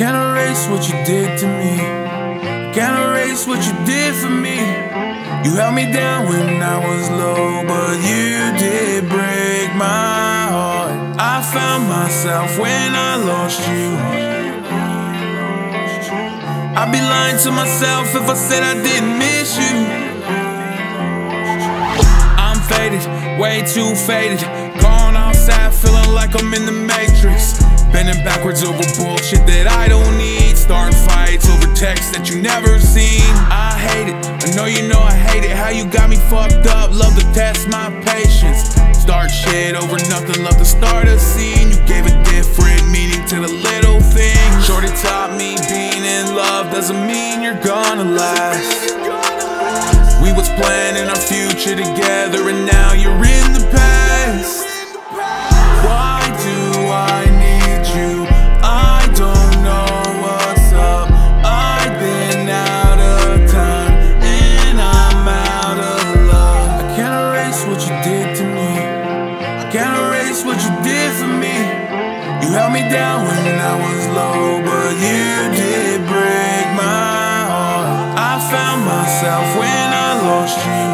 erase what you did to me. Can't erase what you did for me. You held me down when I was low, but you did break my heart. I found myself when I lost you. I'd be lying to myself if I said I didn't miss you. I'm faded, way too faded. Gone outside, feeling like I'm in the. Bending backwards over bullshit that I don't need. Starting fights over texts that you never seen. I hate it, I know you know I hate it. How you got me fucked up, love to test my patience. Start shit over nothing, love to start a scene. You gave a different meaning to the little things. Shorty taught me being in love doesn't mean you're gonna last. We was planning our future together, and now you're in the past. Held me down when I was low, but you did break my heart. I found myself when I lost you.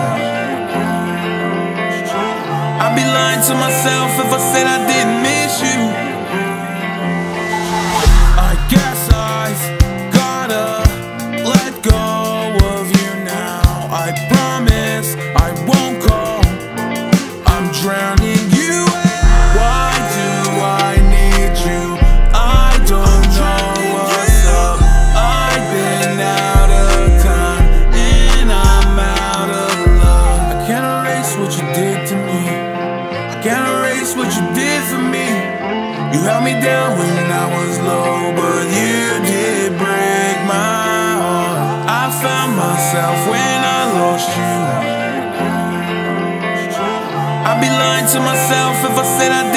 I'd be lying to myself if I said I didn't miss you. I guess I've gotta let go can't what you did for me. You held me down when I was low, but you did break my heart. I found myself when I lost you. I'd be lying to myself if I said I.